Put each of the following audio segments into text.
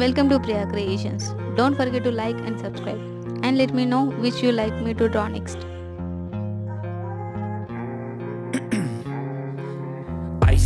Welcome to Priya Creations. Don't forget to like and subscribe and let me know which you like me to draw next.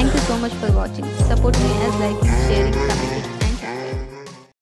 Thank you so much for watching. Support me as liking, sharing,